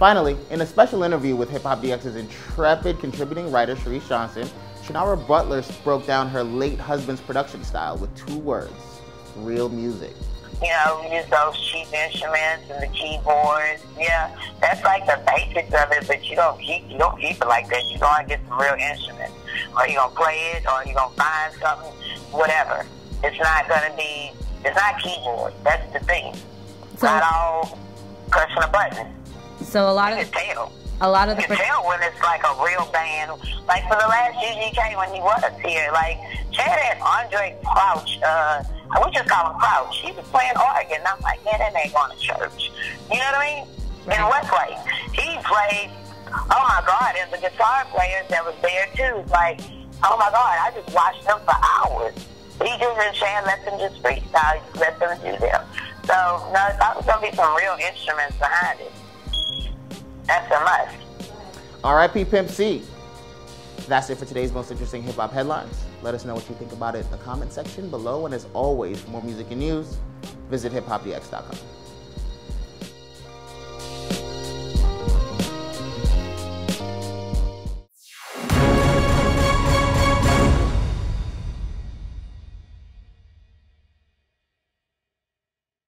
Finally, in a special interview with Hip Hop DX's intrepid contributing writer Cherise Johnson, Chinara Butler broke down her late husband's production style with two words real music. You know, use those cheap instruments and the keyboards. Yeah, that's like the basics of it, but you don't keep you don't keep it like that. You're gonna get some real instruments. Or you're gonna play it or you're gonna find something, whatever. It's not gonna be it's not keyboard. That's the thing. So, not all pressing a button. So a lot you of tell. A lot of you the can tell when it's like a real band. Like for the last UGK when he was here, like Chad had Andraé Crouch. Uh, we just call him Crouch. He was playing organ. I'm like, man, that ain't going to church. You know what I mean? Right. In Westlake, he played. Oh my God! And the guitar players that was there too. Like, oh my God! I just watched them for hours. He just and Chad let them just freestyle. Let them do them. So no, it's always gonna be some real instruments behind it. That's a must. R.I.P. Pimp C. That's it for today's most interesting hip hop headlines. Let us know what you think about it in the comment section below. And as always, for more music and news, visit hiphopdx.com.